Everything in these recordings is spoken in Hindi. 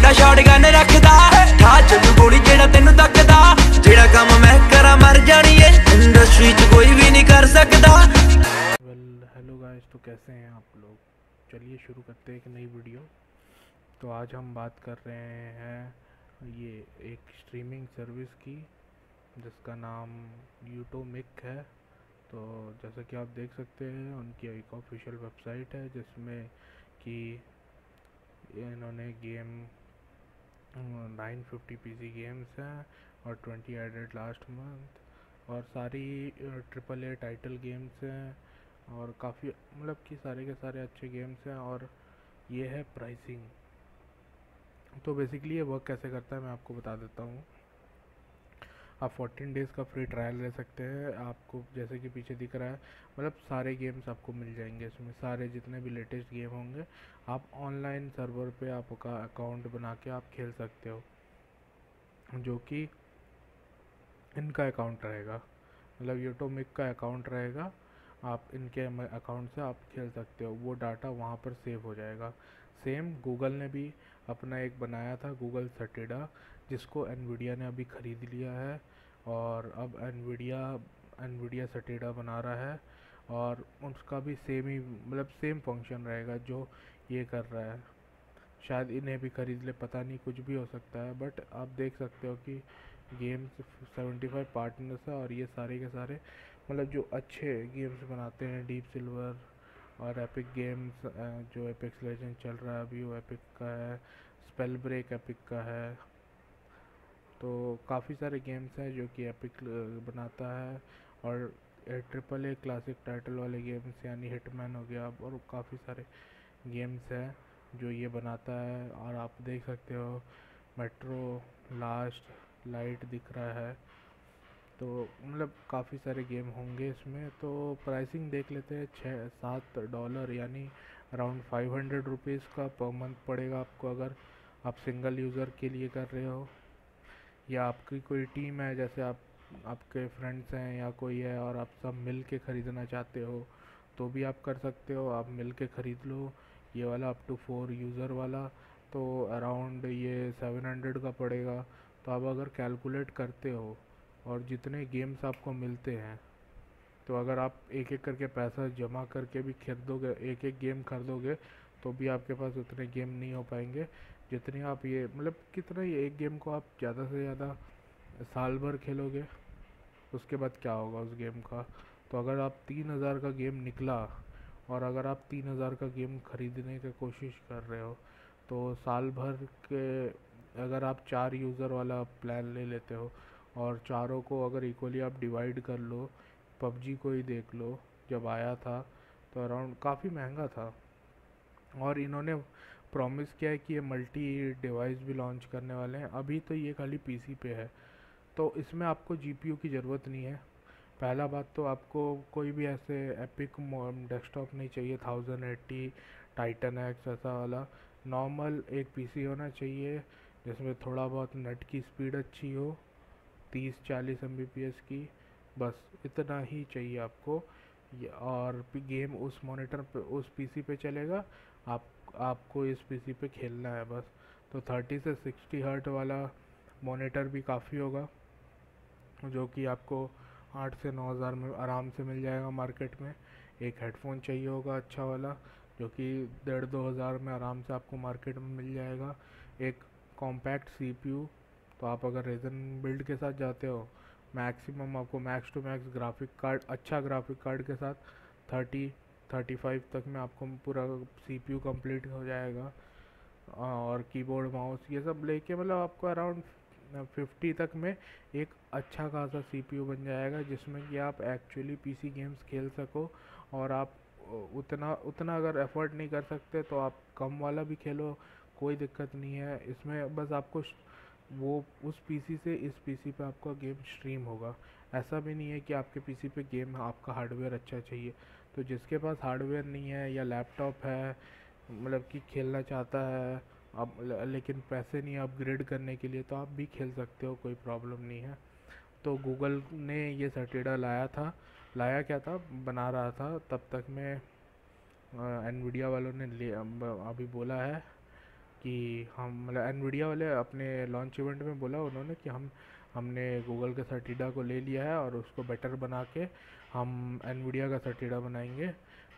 ਮੁੰਡਾ ਸ਼ਾਟਗਨ ਰੱਖਦਾ ਠਾ ਚੱਲੂ ਗੋਲੀ ਜਿਹੜਾ ਤੈਨੂੰ ਤੱਕਦਾ ਜਿਹੜਾ ਕੰਮ ਮੈਂ ਕਰਾਂ ਮਰ ਜਾਣੀ ਏ ਇੰਡਸਟਰੀ 'ਚ ਕੋਈ ਵੀ ਨਹੀਂ ਕਰ ਸਕਦਾ वेल हेलो गाइस तो कैसे हैं आप लोग चलिए शुरू करते हैं एक नई वीडियो तो आज हम बात कर रहे हैं ये एक स्ट्रीमिंग सर्विस की जिसका नाम यूटोमिक है तो जैसा कि आप देख सकते हैं उनकी एक ऑफिशियल वेबसाइट है जिसमें कि इन्होंने game nine fifty P C games हैं और ट्वेंटी एडेड लास्ट मंथ। और सारी ट्रिपल ए टाइटल गेम्स हैं और काफ़ी मतलब कि सारे के सारे अच्छे गेम्स हैं और ये है प्राइसिंग तो बेसिकली ये वर्क कैसे करता है मैं आपको बता देता हूँ। आप 14 डेज़ का फ्री ट्रायल ले सकते हैं। आपको जैसे कि पीछे दिख रहा है मतलब सारे गेम्स आपको मिल जाएँगे इसमें। सारे जितने भी लेटेस्ट गेम होंगे, आप ऑनलाइन सर्वर पे आपका अकाउंट बना के आप खेल सकते हो, जो कि इनका अकाउंट रहेगा। मतलब यूटोमिक का अकाउंट रहेगा, आप इनके अकाउंट से आप खेल सकते हो। वो डाटा वहाँ पर सेव हो जाएगा। सेम गूगल ने भी अपना एक बनाया था गूगल सटेडा जिसको एनवीडिया ने अभी ख़रीद लिया है। और अब एनवीडिया एनवीडिया सटेडा बना रहा है और उसका भी सेम ही मतलब सेम फ़ंक्शन रहेगा जो ये कर रहा है। शायद इन्हें भी ख़रीद ले, पता नहीं, कुछ भी हो सकता है बट आप देख सकते हो कि गेम्स सेवेंटी फाइव पार्टनर्स है और ये सारे के सारे मतलब जो अच्छे गेम्स बनाते हैं डीप सिल्वर और एपिक गेम्स जो एपिक्स लेजेंड चल रहा है, अभी वो एपिक का है स्पेल ब्रेक एपिक का है तो काफ़ी सारे गेम्स हैं जो कि एपिक बनाता है और ट्रिपल ए क्लासिक टाइटल वाले गेम्स यानी हिटमैन हो गया और काफ़ी सारे गेम्स हैं जो ये बनाता है और आप देख सकते हो मेट्रो लास्ट लाइट दिख रहा है। तो मतलब काफ़ी सारे गेम होंगे इसमें। तो प्राइसिंग देख लेते हैं छः सात डॉलर यानी अराउंड फाइव हंड्रेड रुपीज़ का पर मंथ पड़ेगा आपको अगर आप सिंगल यूज़र के लिए कर रहे हो। या आपकी कोई टीम है, जैसे आप, आपके फ्रेंड्स हैं या कोई है और आप सब मिल के ख़रीदना चाहते हो तो भी आप कर सकते हो। आप मिल के ख़रीद लो। ये वाला अप टू फोर यूज़र वाला तो अराउंड ये सेवन हंड्रेड का पड़ेगा। तो आप अगर कैलकुलेट करते हो और जितने गेम्स आपको मिलते हैं तो अगर आप एक एक करके पैसा जमा करके भी खरीदोगे एक एक गेम खरीदोगे तो भी आपके पास उतने गेम नहीं हो पाएँगे। जितने आप ये मतलब कितना ही एक गेम को आप ज़्यादा से ज़्यादा साल भर खेलोगे, उसके बाद क्या होगा उस गेम का? तो अगर आप तीन हज़ार का गेम निकला और अगर आप तीन हज़ार का गेम ख़रीदने की कोशिश कर रहे हो तो साल भर के अगर आप चार यूज़र वाला प्लान ले लेते हो और चारों को अगर इक्वली आप डिवाइड कर लो, पबजी को ही देख लो, जब आया था तो अराउंड काफ़ी महँगा था। और इन्होंने प्रॉमिस किया है कि ये मल्टी डिवाइस भी लॉन्च करने वाले हैं। अभी तो ये खाली पीसी पे है। तो इसमें आपको जीपीयू की ज़रूरत नहीं है। पहला बात तो आपको कोई भी ऐसे एपिक डेस्कटॉप नहीं चाहिए। थाउज़ेंड एट्टी टाइटन एक्स ऐसा वाला। नॉर्मल एक पीसी होना चाहिए, जिसमें थोड़ा बहुत नेट की स्पीड अच्छी हो, तीस, चालीस एम की। बस इतना ही चाहिए आपको। और गेम उस मॉनिटर पे, उस पीसी पे चलेगा। आप आपको इस पीसी पे खेलना है बस। तो थर्टी से सिक्सटी हर्ट वाला मॉनिटर भी काफ़ी होगा, जो कि आपको आठ से नौ हज़ार में आराम से मिल जाएगा मार्केट में। एक हेडफोन चाहिए होगा अच्छा वाला, जो कि डेढ़ दो हज़ार में आराम से आपको मार्केट में मिल जाएगा। एक कॉम्पैक्ट सीपीयू तो आप अगर रेजन बिल्ड के साथ जाते हो मैक्सिमम आपको max to max graphic card अच्छा ग्राफिक कार्ड के साथ थर्टी थर्टी फाइव तक में आपको पूरा सी पी यू कंप्लीट हो जाएगा। और कीबोर्ड माउस ये सब लेके मतलब आपको अराउंड फिफ्टी तक में एक अच्छा खासा सी पी यू बन जाएगा, जिसमें कि आप एक्चुअली पी सी गेम्स खेल सको और आप उतना उतना अगर एफर्ट नहीं कर सकते तो आप कम वाला भी खेलो, कोई दिक्कत नहीं है। इसमें बस आपको वो उस पीसी से इस पीसी पे आपका गेम स्ट्रीम होगा। ऐसा भी नहीं है कि आपके पीसी पे गेम आपका हार्डवेयर अच्छा चाहिए। तो जिसके पास हार्डवेयर नहीं है या लैपटॉप है मतलब कि खेलना चाहता है, अब लेकिन पैसे नहीं अपग्रेड करने के लिए तो आप भी खेल सकते हो, कोई प्रॉब्लम नहीं है। तो गूगल ने ये सटेडा लाया था। लाया क्या था? बना रहा था। तब तक में एनवीडिया वालों ने ले अभी बोला है कि हम मतलब एनवीडिया वाले अपने लॉन्च इवेंट में बोला उन्होंने कि हम, हमने गूगल के सर्टिडा को ले लिया है और उसको बेटर बना के हम एनवीडिया का सर्टिडा बनाएँगे।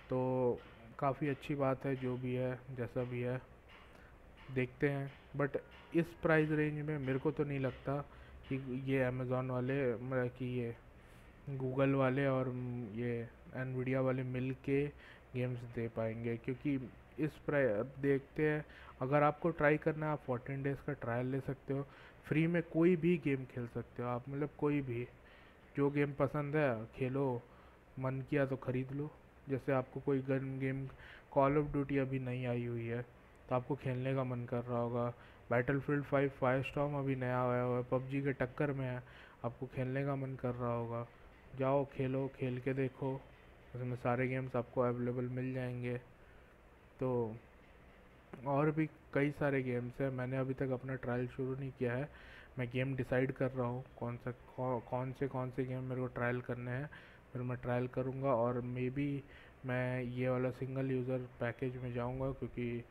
तो काफ़ी अच्छी बात है, जो भी है, जैसा भी है, देखते हैं। बट इस प्राइस रेंज में मेरे को तो नहीं लगता कि ये अमेज़ोन वाले मतलब कि ये गूगल वाले और ये एनवीडिया वाले मिल के गेम्स दे पाएँगे। क्योंकि इस प्राइ देखते हैं, अगर आपको ट्राई करना है, आप फोर्टीन डेज़ का ट्रायल ले सकते हो। फ्री में कोई भी गेम खेल सकते हो आप मतलब कोई भी। जो गेम पसंद है, खेलो, मन किया तो ख़रीद लो। जैसे आपको कोई gun game Call of Duty अभी नहीं आई हुई है तो आपको खेलने का मन कर रहा होगा। Battlefield five Firestorm अभी नया आया हुआ है, पबजी के टक्कर में है, आपको खेलने का मन कर रहा होगा। जाओ, खेलो, खेल के देखो। उसमें सारे गेम्स आपको अवेलेबल मिल जाएँगे। तो और भी कई सारे गेम्स हैं, मैंने अभी तक अपना ट्रायल शुरू नहीं किया है। मैं गेम डिसाइड कर रहा हूँ कौन सा कौ, कौन से कौन से गेम मेरे को ट्रायल करने हैं। फिर मैं ट्रायल करूँगा और मे बी मैं ये वाला सिंगल यूज़र पैकेज में जाऊँगा क्योंकि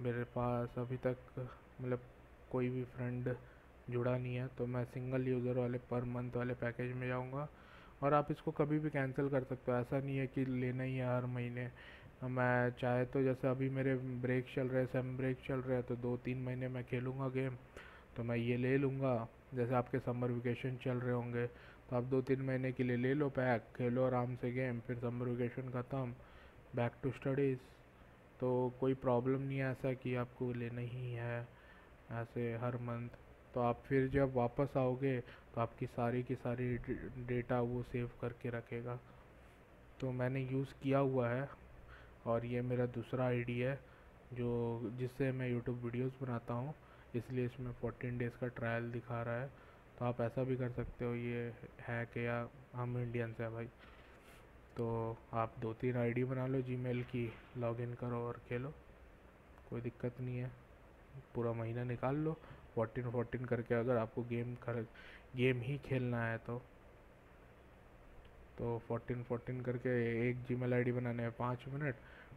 मेरे पास अभी तक मतलब कोई भी फ्रेंड जुड़ा नहीं है तो मैं सिंगल यूज़र वाले पर मंथ वाले पैकेज में जाऊँगा। और आप इसको कभी भी कैंसिल कर सकते हो ऐसा नहीं है कि लेना ही है हर महीने। मैं चाहे तो जैसे अभी मेरे ब्रेक चल रहे हैं सेम ब्रेक चल रहे हैं तो दो तीन महीने मैं खेलूँगा गेम। तो मैं ये ले लूँगा। जैसे आपके समर वेकेशन चल रहे होंगे तो आप दो तीन महीने के लिए ले लो पैक खेलो आराम से गेम फिर समर वेकेशन ख़त्म बैक टू स्टडीज़ तो कोई प्रॉब्लम नहीं है ऐसा कि आपको लेना ही है, ऐसे हर मंथ तो आप फिर जब वापस आओगे तो आपकी सारी की सारी डेटा वो सेव करके रखेगा। तो मैंने यूज़ किया हुआ है, और ये मेरा दूसरा आईडी है, जो, जिससे मैं यूट्यूब वीडियोस बनाता हूँ। इसलिए इसमें फोर्टीन डेज़ का ट्रायल दिखा रहा है। तो आप ऐसा भी कर सकते हो, ये है कि या हम इंडियंस हैं भाई। तो आप दो तीन आईडी बना लो जीमेल की लॉगिन करो और खेलो। कोई दिक्कत नहीं है। पूरा महीना निकाल लो। फोर्टीन फोर्टीन करके अगर आपको गेम कर गेम ही खेलना है तो। तो फोर्टीन फोर्टीन करके एक जी मेल बनाने हैं, पाँच मिनट।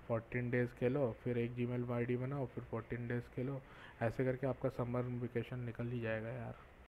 फोर्टीन डेज़ खेलो, फिर एक जी मेल बनाओ, फिर फोर्टीन डेज़ खेलो। ऐसे करके आपका समर वेकेशन निकल ही जाएगा यार।